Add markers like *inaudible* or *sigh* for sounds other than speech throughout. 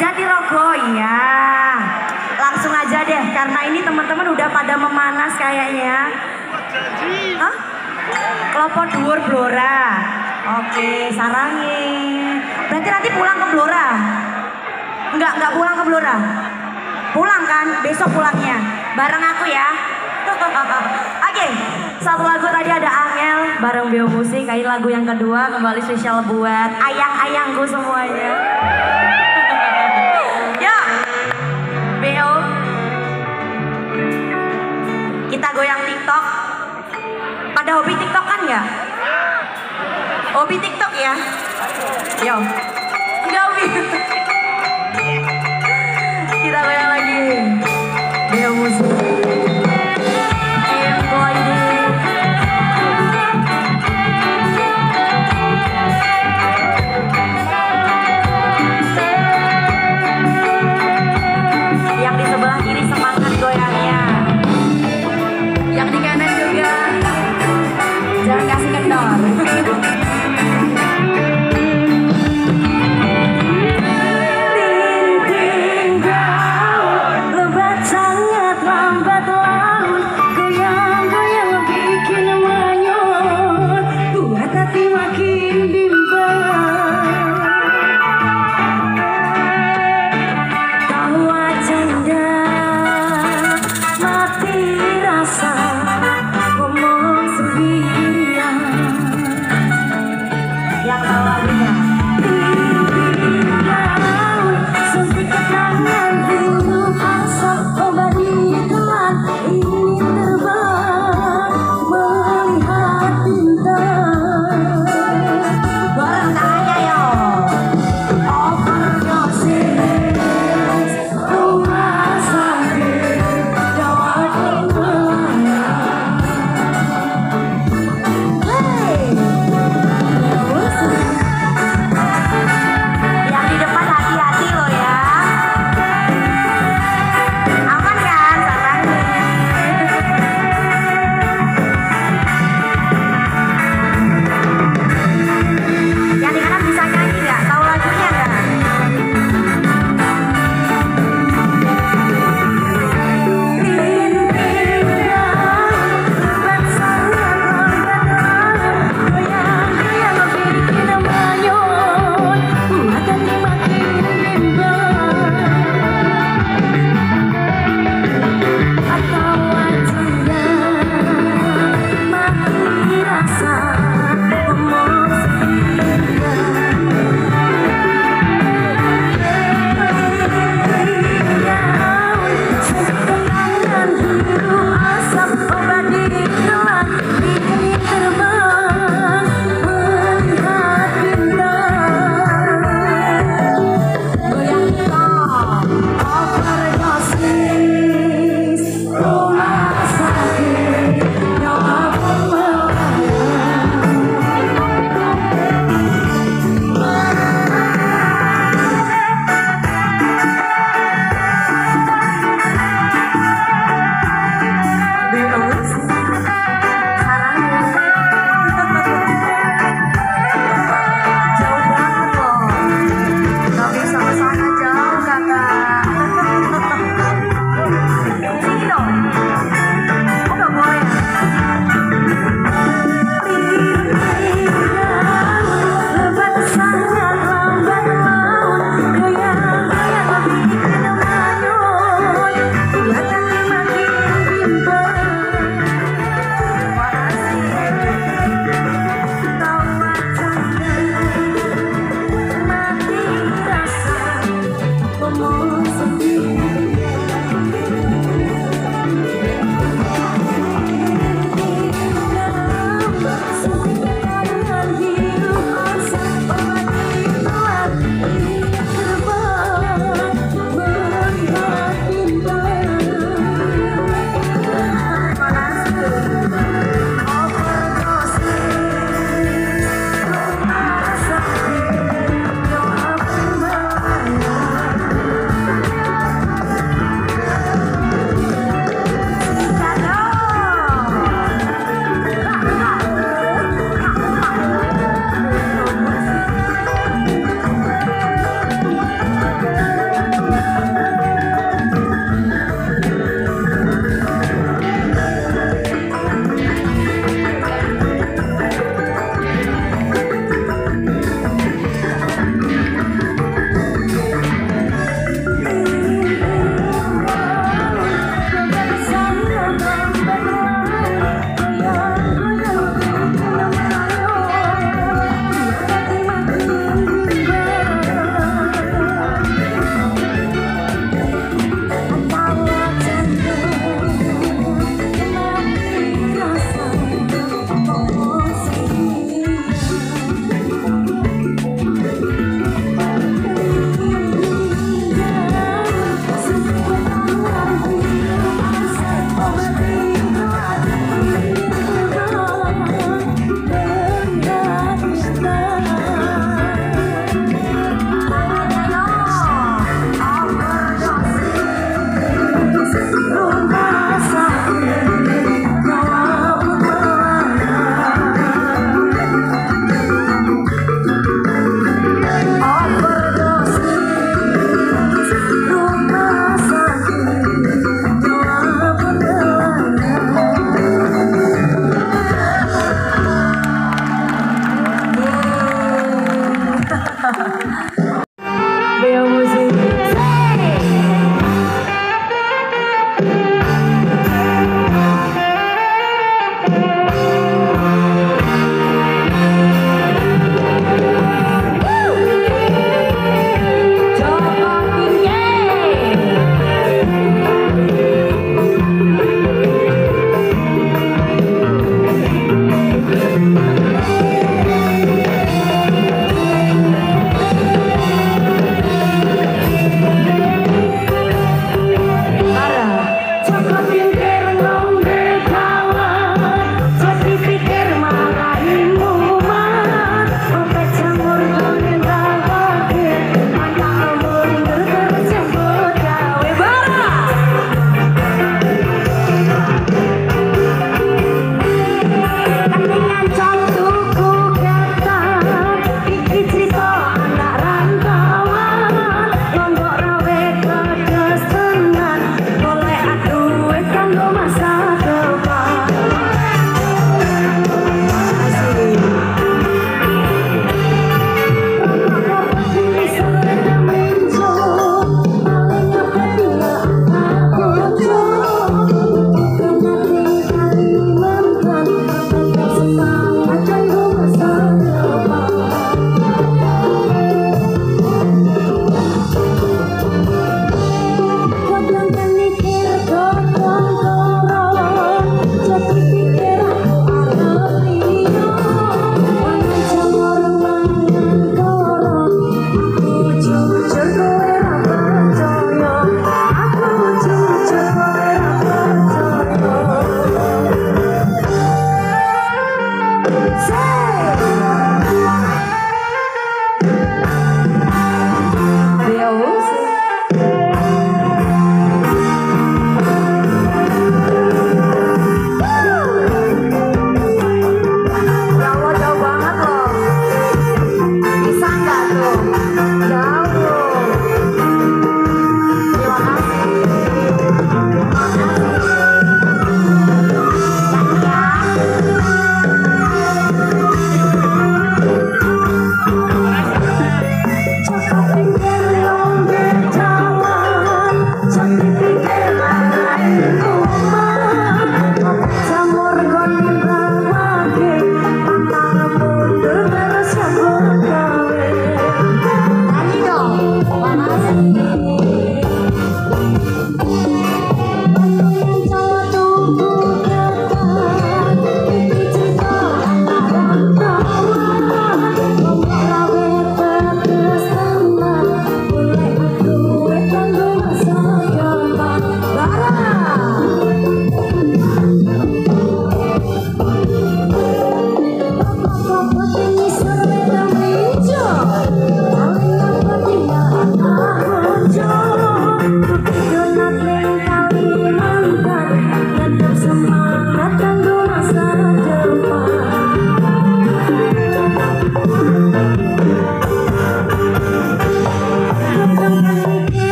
Jadi rogo ya. Langsung aja deh karena ini teman-teman udah pada memanas kayaknya. Hah? Kelopo dhuwur Blora. Oke, sarangi. Berarti nanti pulang ke Blora. Enggak, enggak pulang ke Blora. Pulang kan? Besok pulangnya. Bareng aku ya. *laughs* Oke, satu lagu tadi ada Angel bareng Bio Musik. kali lagu yang kedua kembali spesial buat ayang-ayangku semuanya. Nggak? Hobi TikTok ya? Yo. Enggak hobi. Kita goyang lagi. Bio Musik. la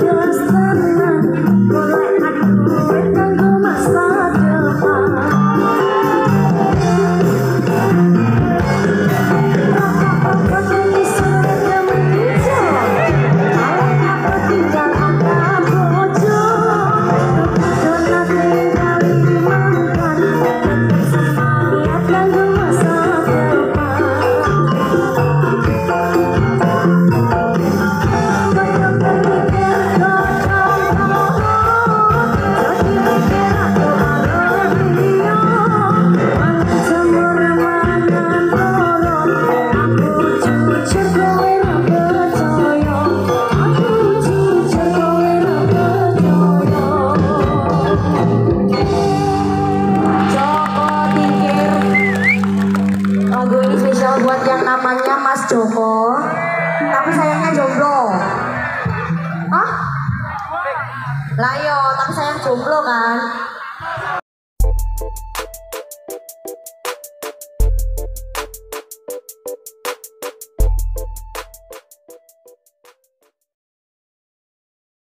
Bye.